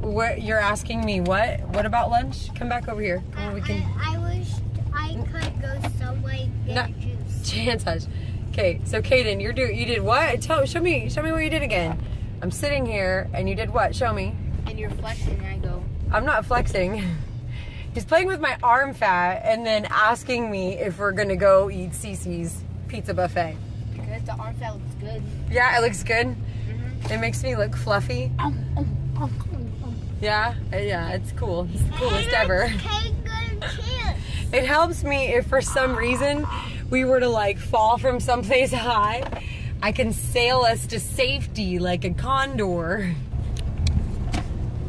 what you're asking me what? What about lunch? Come back over here. Come on, we can. I, I wish I could go somewhere and get No. juice. Chance touch. Okay, so Kaden, you're do you did what? Tell show me show me what you did again. I'm sitting here and you did what? Show me. And you're flexing, I go. I'm not flexing. He's playing with my arm fat and then asking me if we're gonna go eat Cici's pizza buffet. Because the arm fat looks good. Yeah, it looks good. It makes me look fluffy. Um, um, um, yeah, uh, yeah, it's cool. It's the coolest ever. Okay, good chance. It helps me if for some reason we were to like fall from someplace high. I can sail us to safety like a condor.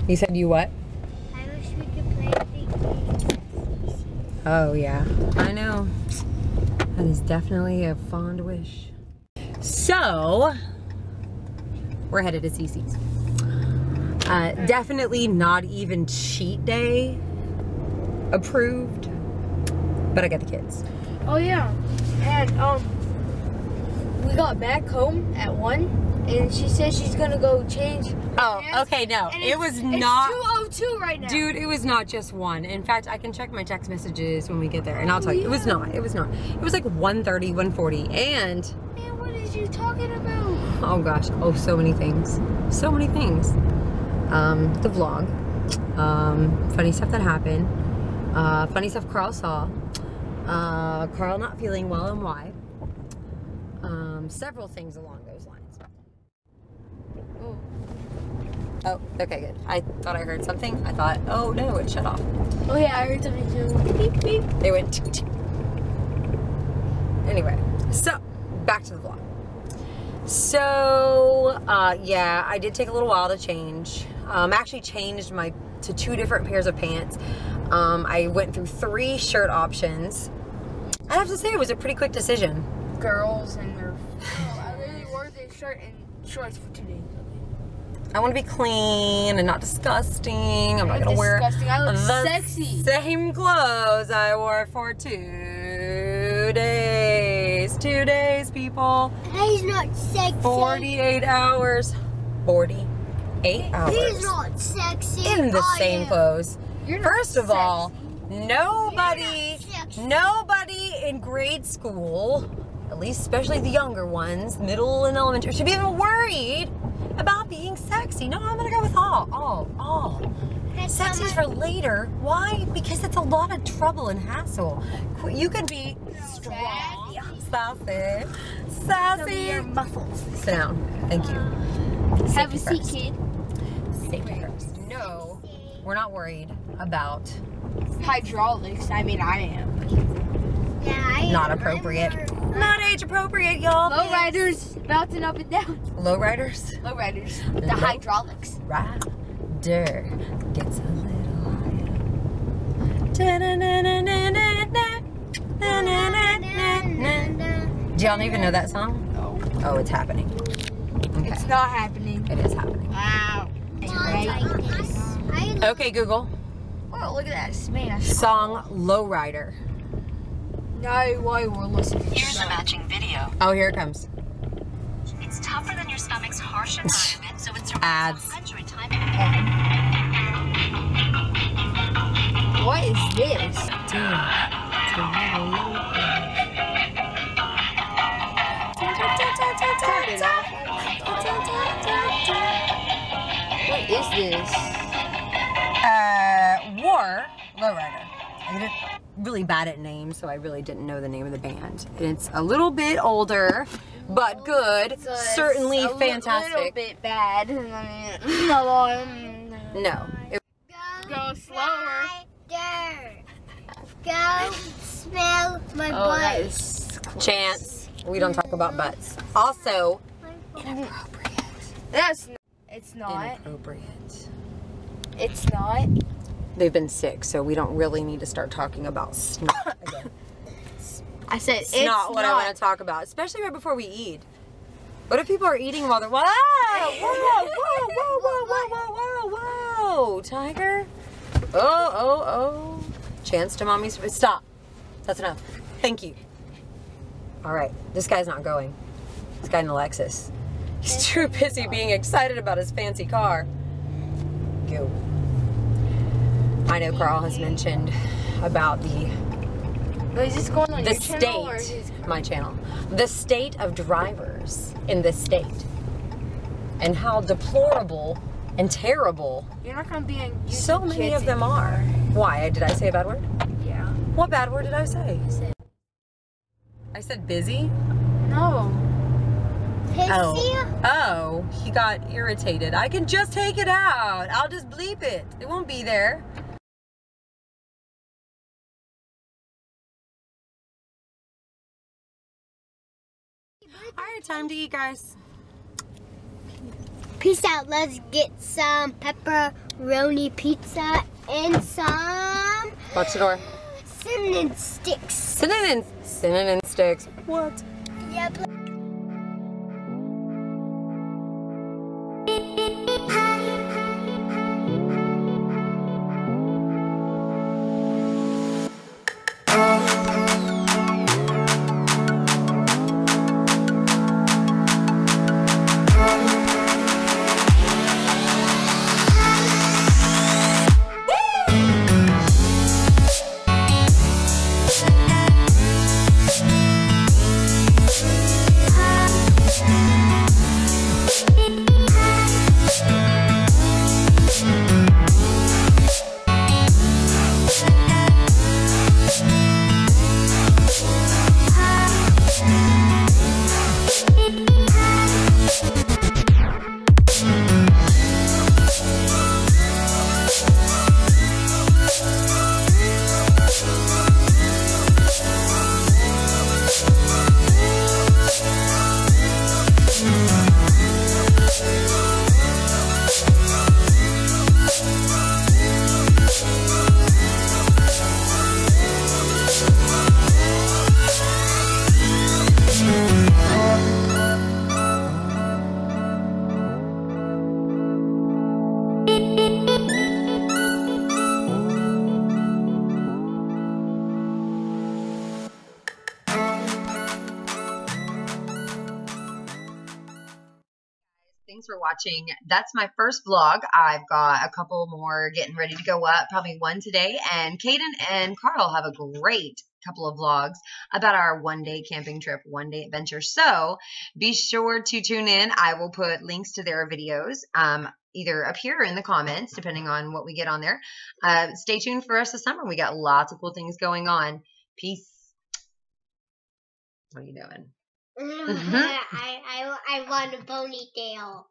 You said, You what? I wish we could play the game. Oh, yeah. I know. That is definitely a fond wish. So, we're headed to Cici's. Uh, definitely not even cheat day approved, but I got the kids. Oh yeah, and um, we got back home at one, and she said she's gonna go change. Oh, pants, okay, no. and It it's- was it's not. 202 right now. Dude, it was not just one. In fact, I can check my text messages when we get there, and I'll tell you. It was not. It was not. It was like 130, 140, and what is you talking about? oh gosh, oh, so many things. So many things. Um, the vlog, um, funny stuff that happened, uh, funny stuff Carl saw, uh, Carl not feeling well and why, um, several things along those lines. Oh. Oh, okay, good. I thought I heard something. I thought, oh no, it shut off. Oh yeah, I heard something too. Beep beep. They went. Anyway, so back to the vlog. So uh, yeah, I did take a little while to change. Um, I actually changed my to two different pairs of pants. Um, I went through three shirt options. I have to say it was a pretty quick decision. Girls and their. Oh, I literally wore this shirt and shorts for two days. I want to be clean and not disgusting. I'm not gonna wear disgusting. I look the sexy. same clothes I wore for two days. Two days, people. He's not sexy. 48 hours. 48 hours. He's not sexy. in the same am. clothes. You're not First of all, nobody, nobody in grade school, at least especially the younger ones, middle and elementary, should be even worried about being sexy. No, I'm gonna go with all, all, all. Sexy's for later. Why? Because it's a lot of trouble and hassle. You can be strong, sassy, sassy. your muscles. Sit down. Thank you. Have Safety a seat, first. kid. Safety first. No, we're not worried about Hydraulics. I mean, I am. Yeah, I not am. appropriate. I'm- Not age appropriate, y'all. Low riders bouncing up and down. Low riders. Low riders. The Low- hydraulics. Rider gets a little higher. Da-na-na-na-na-na. Do y'all even know that song? No. Oh, it's happening. Okay. It's not happening. It is happening. Wow. I like this. I Okay, Google. Oh, look at that smash. Song Lowrider. No way we're listening. Here's a matching video. Oh, here it comes. It's tougher than your stomach's harsh environment, so it survives Ads. a hundred times. What is this? Turn it off. What is this? Uh, War Lowrider. I did really bad at names, so I really didn't know the name of the band. It's a little bit older, but good. So it's Certainly a li- fantastic. little bit bad. No, No, it, Go slower. Rider. Go smell my Oh, that butt. chance. We don't talk about butts. Also, That's. n- It's not. inappropriate. It's not. They've been sick, so we don't really need to start talking about snot again. I said It's, it's, not what I want to talk about, especially right before we eat. What if people are eating while they're whoa, whoa, whoa, whoa, whoa, whoa, whoa, whoa, whoa, tiger? Oh, oh, oh! Chance to mommy's. Stop. That's enough. Thank you. All right, this guy's not going. This guy in the Lexus. He's too busy being excited about his fancy car. Go. I know Carl has mentioned about the But is this going on the your channel or state, my channel, the state of drivers in this state, and how deplorable and terrible You're not gonna be in. So many of them are. Why? Did I say a bad word? Yeah. What bad word did I say? Said- I said busy. No. Oh. Oh, he got irritated. I can just take it out. I'll just bleep it. It won't be there. All right, time to eat, guys. Peace out. Let's get some pepperoni pizza and some Watch the door. cinnamon sticks. Cinnamon, cinnamon sticks. What? Yep. For watching. That's my first vlog. I've got a couple more getting ready to go up, probably one today. And Caden and Carl have a great couple of vlogs about our one day camping trip, one day adventure. So be sure to tune in. I will put links to their videos. Um, either up here or in the comments, depending on what we get on there. Uh, stay tuned for us this summer. We got lots of cool things going on. Peace. What are you doing? I, I, I want a ponytail.